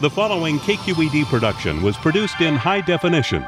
The following KQED production was produced in high definition.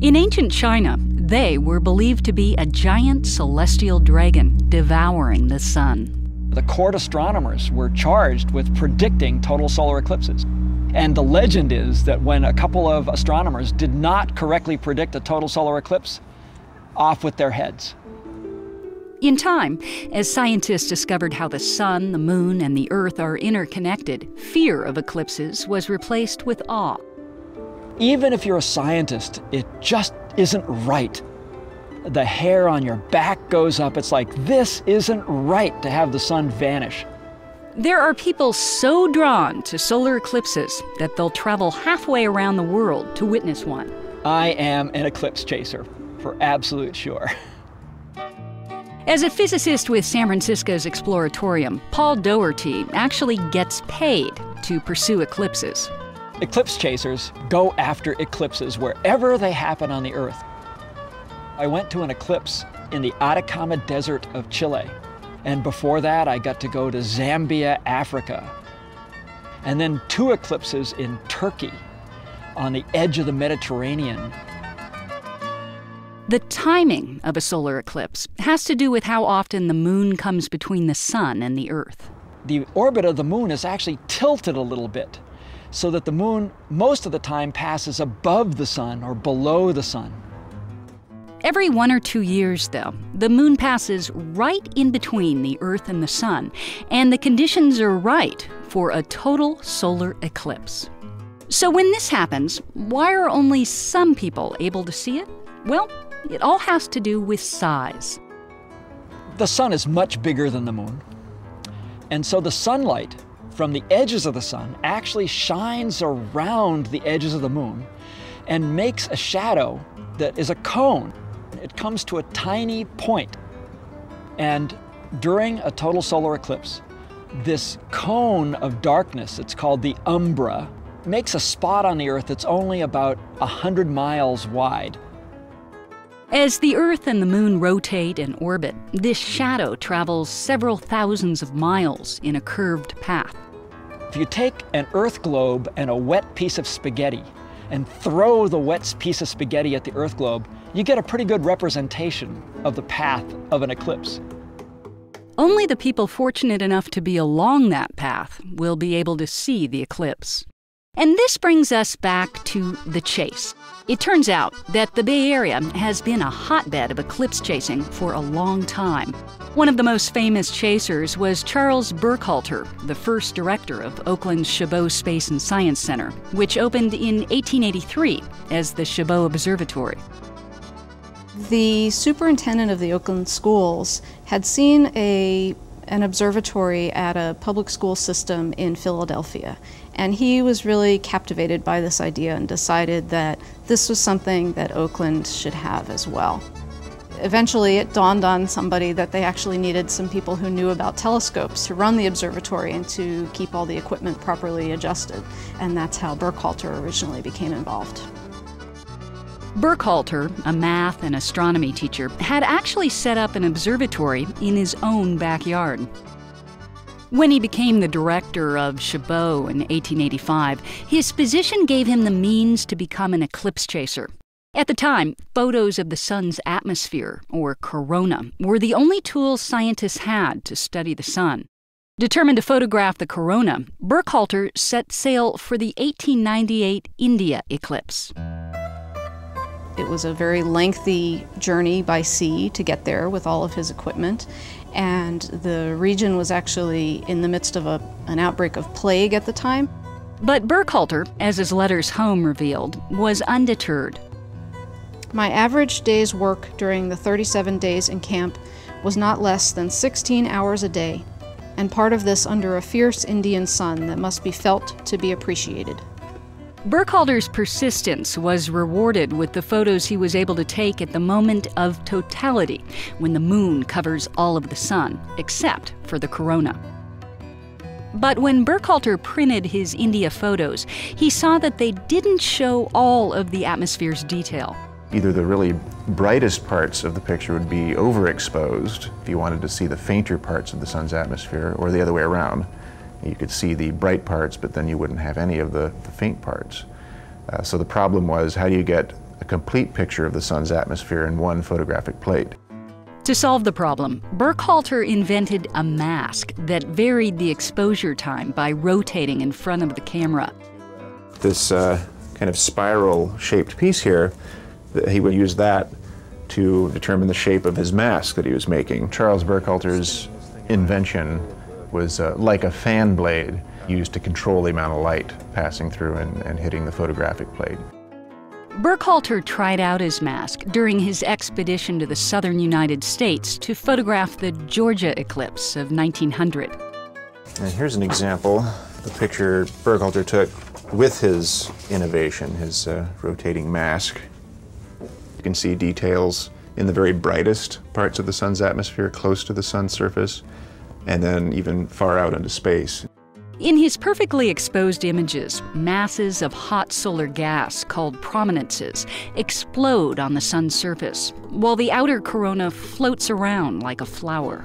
In ancient China, they were believed to be a giant celestial dragon devouring the sun. The court astronomers were charged with predicting total solar eclipses. And the legend is that when a couple of astronomers did not correctly predict a total solar eclipse, off with their heads. In time, as scientists discovered how the sun, the moon, and the earth are interconnected, fear of eclipses was replaced with awe. Even if you're a scientist, it just isn't right the hair on your back goes up. It's like, this isn't right to have the sun vanish. There are people so drawn to solar eclipses that they'll travel halfway around the world to witness one. I am an eclipse chaser, for absolute sure. As a physicist with San Francisco's Exploratorium, Paul Doherty actually gets paid to pursue eclipses. Eclipse chasers go after eclipses wherever they happen on the Earth. I went to an eclipse in the Atacama Desert of Chile. And before that, I got to go to Zambia, Africa. And then two eclipses in Turkey on the edge of the Mediterranean. The timing of a solar eclipse has to do with how often the moon comes between the sun and the earth. The orbit of the moon is actually tilted a little bit so that the moon most of the time passes above the sun or below the sun. Every one or two years, though, the moon passes right in between the Earth and the Sun, and the conditions are right for a total solar eclipse. So, when this happens, why are only some people able to see it? Well, it all has to do with size. The Sun is much bigger than the moon, and so the sunlight from the edges of the Sun actually shines around the edges of the moon and makes a shadow that is a cone it comes to a tiny point. And during a total solar eclipse, this cone of darkness, it's called the umbra, makes a spot on the Earth that's only about 100 miles wide. As the Earth and the Moon rotate and orbit, this shadow travels several thousands of miles in a curved path. If you take an Earth globe and a wet piece of spaghetti and throw the wet piece of spaghetti at the Earth globe, you get a pretty good representation of the path of an eclipse. Only the people fortunate enough to be along that path will be able to see the eclipse. And this brings us back to the chase. It turns out that the Bay Area has been a hotbed of eclipse chasing for a long time. One of the most famous chasers was Charles Burckhalter, the first director of Oakland's Chabot Space and Science Center, which opened in 1883 as the Chabot Observatory. The superintendent of the Oakland schools had seen a, an observatory at a public school system in Philadelphia, and he was really captivated by this idea and decided that this was something that Oakland should have as well. Eventually, it dawned on somebody that they actually needed some people who knew about telescopes to run the observatory and to keep all the equipment properly adjusted, and that's how Burckhalter originally became involved. Burckhalter, a math and astronomy teacher, had actually set up an observatory in his own backyard. When he became the director of Chabot in 1885, his position gave him the means to become an eclipse chaser. At the time, photos of the sun's atmosphere, or corona, were the only tools scientists had to study the sun. Determined to photograph the corona, Burckhalter set sail for the 1898 India eclipse. It was a very lengthy journey by sea to get there with all of his equipment. And the region was actually in the midst of a, an outbreak of plague at the time. But Burckhalter, as his letters home revealed, was undeterred. My average day's work during the 37 days in camp was not less than 16 hours a day, and part of this under a fierce Indian sun that must be felt to be appreciated. Burckhalter's persistence was rewarded with the photos he was able to take at the moment of totality, when the moon covers all of the sun, except for the corona. But when Burckhalter printed his India photos, he saw that they didn't show all of the atmosphere's detail. Either the really brightest parts of the picture would be overexposed if you wanted to see the fainter parts of the sun's atmosphere, or the other way around. You could see the bright parts, but then you wouldn't have any of the, the faint parts. Uh, so the problem was how do you get a complete picture of the sun's atmosphere in one photographic plate? To solve the problem, Burckhalter invented a mask that varied the exposure time by rotating in front of the camera. This uh, kind of spiral shaped piece here, he would use that to determine the shape of his mask that he was making. Charles Burckhalter's invention was uh, like a fan blade used to control the amount of light passing through and, and hitting the photographic plate. Burckhalter tried out his mask during his expedition to the southern United States to photograph the Georgia eclipse of 1900. And here's an example, the picture Burckhalter took with his innovation, his uh, rotating mask. You can see details in the very brightest parts of the sun's atmosphere, close to the sun's surface, and then even far out into space. In his perfectly exposed images, masses of hot solar gas called prominences explode on the sun's surface, while the outer corona floats around like a flower.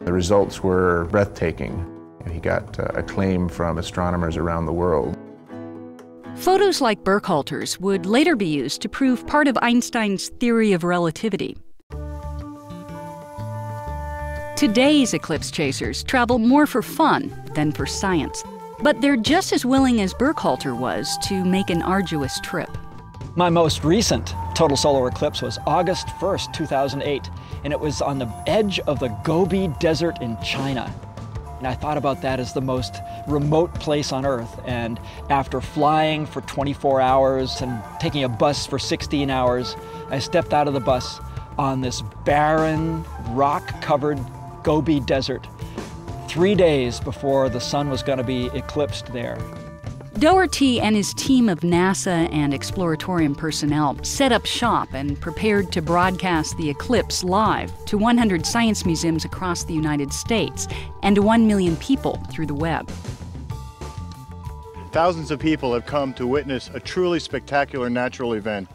The results were breathtaking. He got uh, acclaim from astronomers around the world. Photos like Burckhalter's would later be used to prove part of Einstein's theory of relativity. Today's eclipse chasers travel more for fun than for science, but they're just as willing as Burckhalter was to make an arduous trip. My most recent total solar eclipse was August 1st, 2008, and it was on the edge of the Gobi Desert in China. And I thought about that as the most remote place on Earth. And after flying for 24 hours and taking a bus for 16 hours, I stepped out of the bus on this barren, rock covered Gobi Desert, three days before the sun was going to be eclipsed there. Doherty and his team of NASA and Exploratorium personnel set up shop and prepared to broadcast the eclipse live to 100 science museums across the United States and to 1 million people through the web. Thousands of people have come to witness a truly spectacular natural event.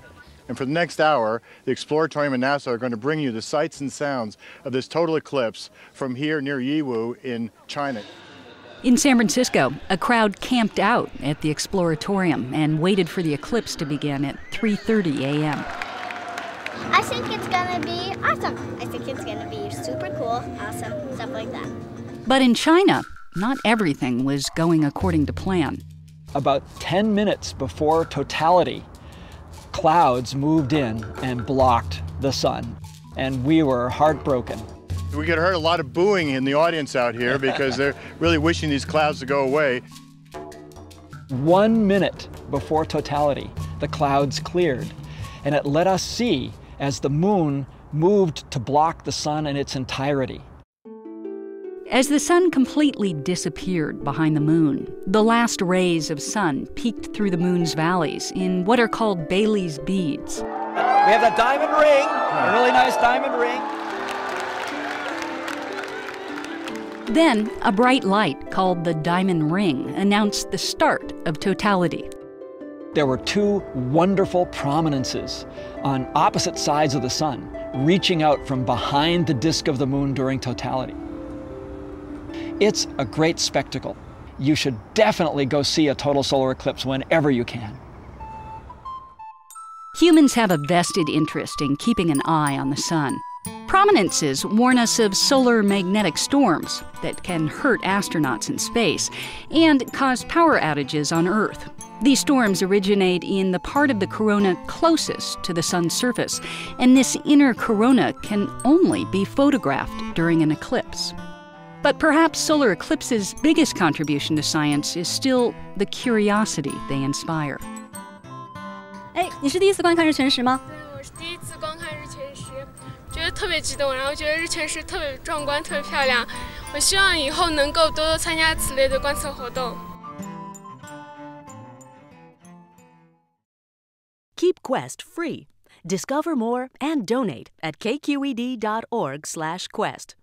And for the next hour, the Exploratorium and NASA are going to bring you the sights and sounds of this total eclipse from here near Yiwu in China. In San Francisco, a crowd camped out at the Exploratorium and waited for the eclipse to begin at 3:30 a.m. I think it's going to be awesome. I think it's going to be super cool, awesome, stuff like that. But in China, not everything was going according to plan. About 10 minutes before totality, clouds moved in and blocked the sun, and we were heartbroken. We could heard a lot of booing in the audience out here because they're really wishing these clouds to go away. One minute before totality, the clouds cleared, and it let us see as the moon moved to block the sun in its entirety. As the sun completely disappeared behind the moon, the last rays of sun peeked through the moon's valleys in what are called Baily's beads. We have that diamond ring, a really nice diamond ring. Then, a bright light called the diamond ring announced the start of totality. There were two wonderful prominences on opposite sides of the sun, reaching out from behind the disk of the moon during totality. It's a great spectacle. You should definitely go see a total solar eclipse whenever you can. Humans have a vested interest in keeping an eye on the sun. Prominences warn us of solar magnetic storms that can hurt astronauts in space and cause power outages on Earth. These storms originate in the part of the corona closest to the sun's surface, and this inner corona can only be photographed during an eclipse. But perhaps solar eclipses' biggest contribution to science is still the curiosity they inspire. 哎，你是第一次观看日全食吗？对，我是第一次观看日全食，觉得特别激动，然后觉得日全食特别壮观、特别漂亮。我希望以后能够多多参加此类的观测活动。Keep Quest free. Discover more and donate at kqed.org/quest.